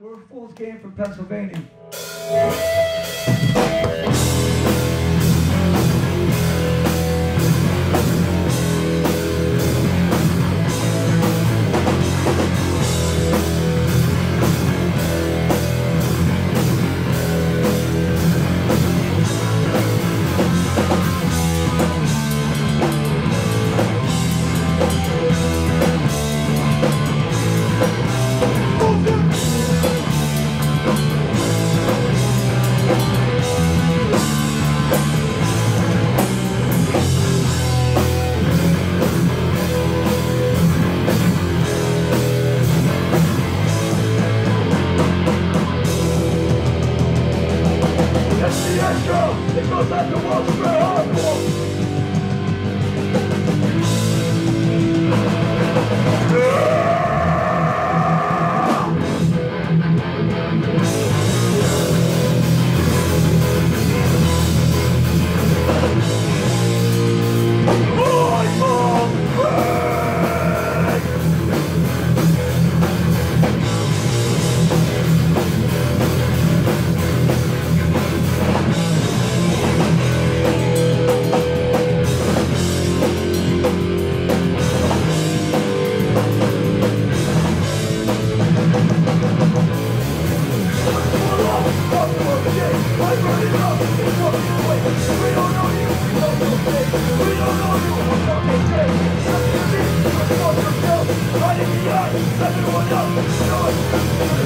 We're a Fool's Game from Pennsylvania. You're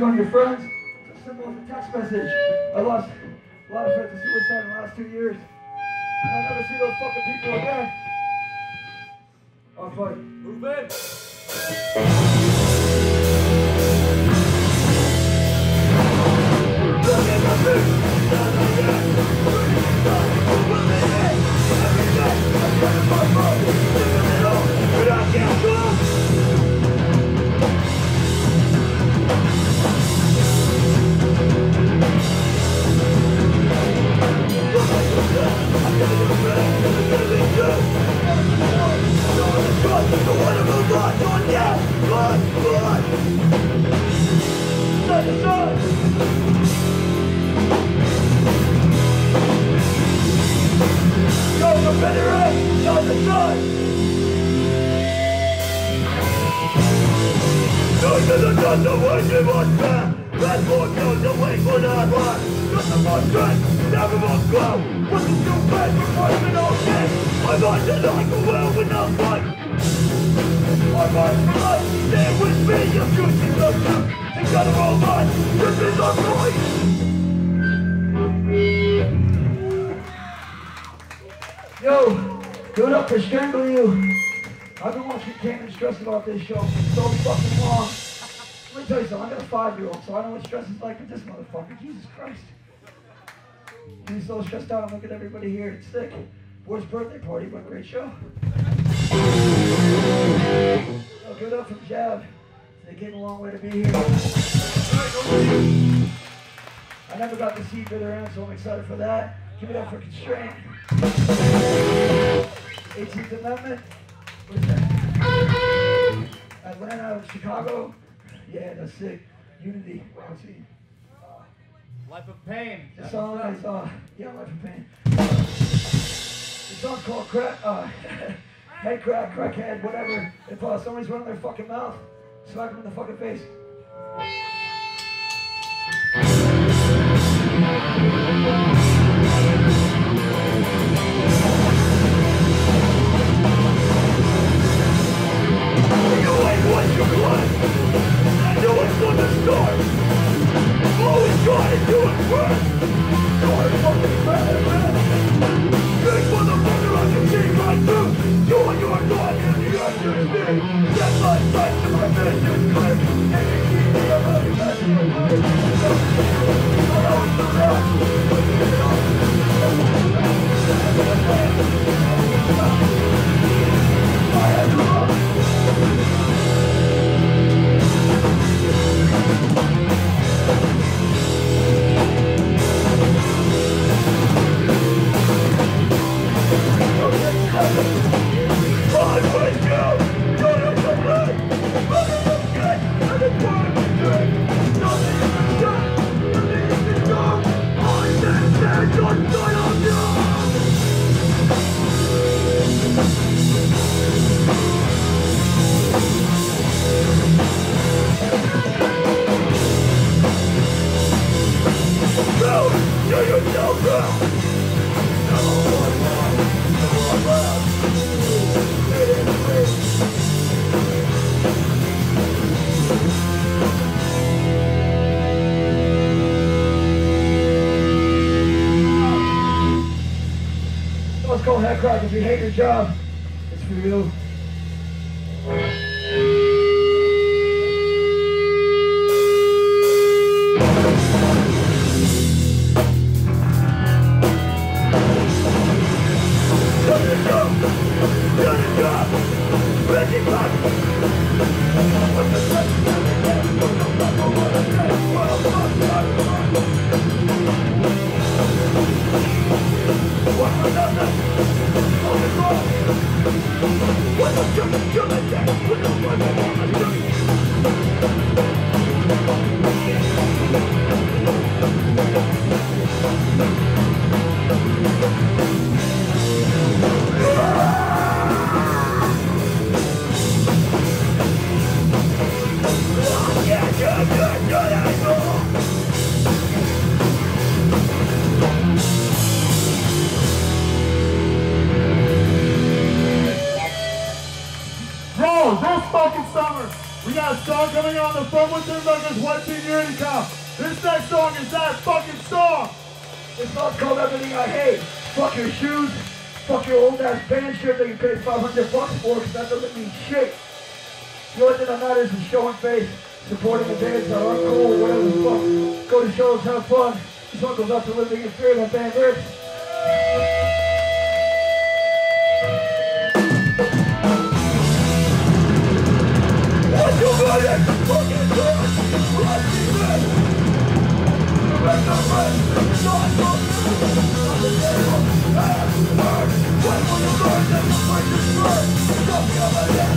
Check on your friends. It's as simple as a text message. I lost a lot of friends to suicide in the last two years. And I'll never see those fucking people again. I'll fight. Move in. Go, Confederate! Go, the sun! Go to the sun, the way you must pass! Red more kills the way for that one! Got the more strength, never more grow! What's the stupid for fighting all shit? I'm on the like a well when I fight! Yo, give it up for Strangle You. I've been watching Cam and stressing about this show for so fucking long. Let me tell you something, I got a five-year-old, so I know what stress is like with this motherfucker. Jesus Christ. He's so stressed out, looking at everybody here, it's sick. Boy's birthday party, a great show. Give it up for Jab. They came a long way to be here. I never got to see Bitter End, so I'm excited for that. Give it up for Constraint. 18th Amendment. What is that? Atlanta, of Chicago. Yeah, that's sick. Unity. Let's see. Life of pain. The song is, uh, yeah, Life of Pain. The song's called Crap. uh, Head Crack, Crackhead, whatever. If uh, somebody's running their fucking mouth, smack them in the fucking face. In the my my vision Crack. If you hate your job, it's for you. We got a song coming on the Fun with Boogers One Team Unity Cup. This next song is that fucking song. This song's called Everything I Hate. Fuck your shoes. Fuck your old ass band shirt that you paid 500 bucks for because that doesn't mean shit. The only thing that matters is showing face, supporting the bands that are cool, whatever the fuck. Go to shows, have fun. This one goes out to Living in Fear, that band rips. You. On